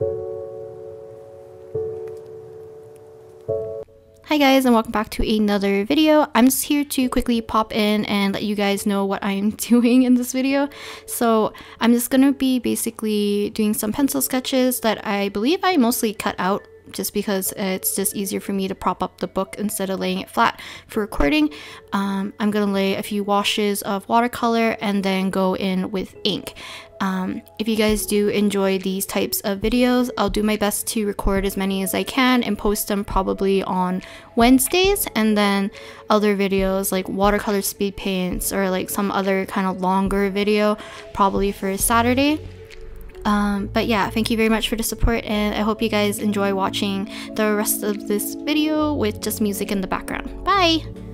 Hi guys and welcome back to another video. I'm just here to quickly pop in and let you guys know what I'm doing in this video. So I'm just to be basically doing some pencil sketches that I believe I mostly cut out just because it's just easier for me to prop up the book instead of laying it flat for recording. Um, I'm to lay a few washes of watercolor and then go in with ink. Um, if you guys do enjoy these types of videos, I'll do my best to record as many as I can and post them probably on Wednesdays and then other videos like watercolor speed paints or like some other kind of longer video probably for Saturday. Um, but yeah, thank you very much for the support and I hope you guys enjoy watching the rest of this video with just music in the background. Bye!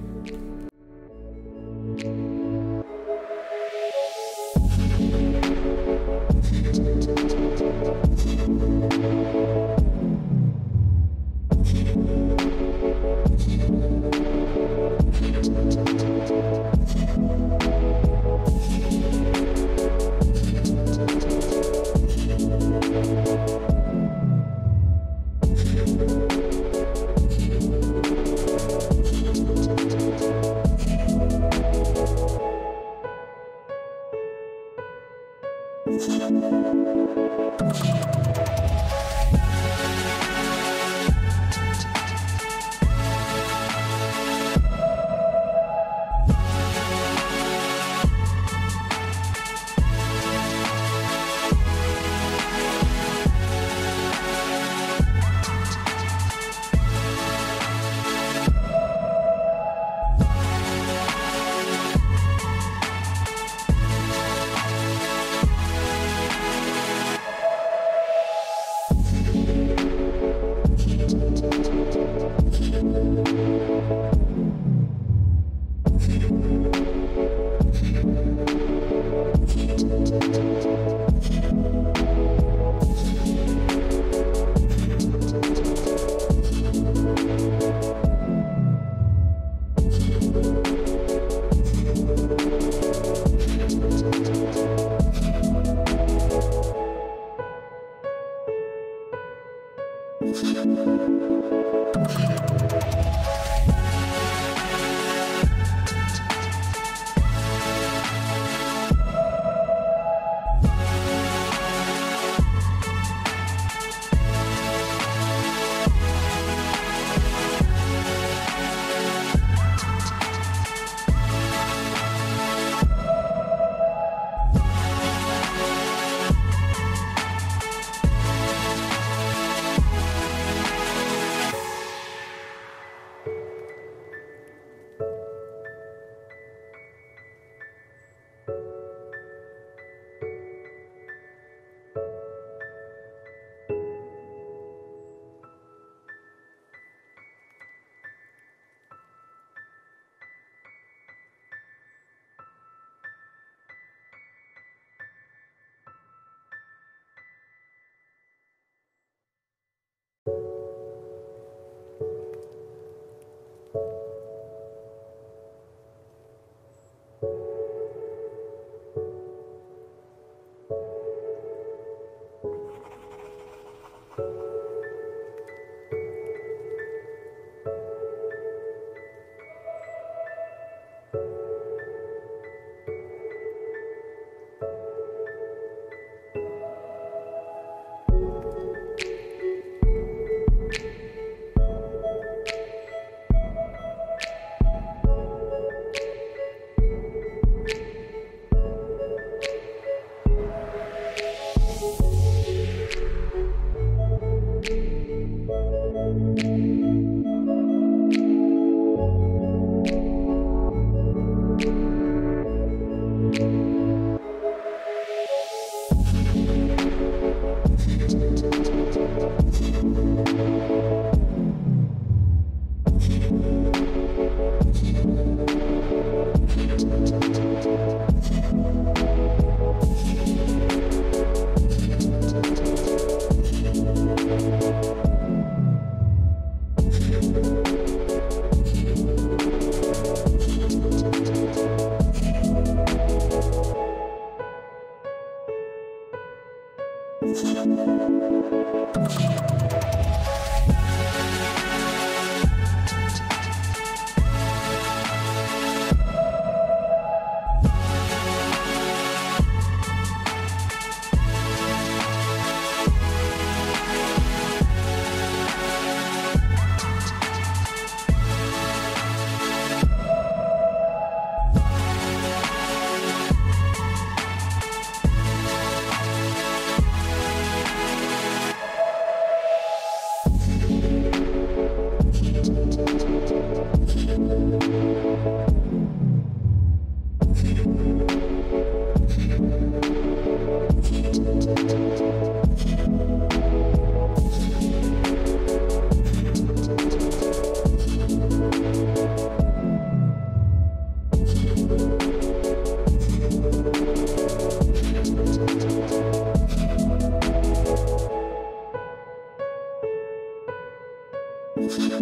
フフフ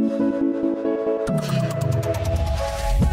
フ。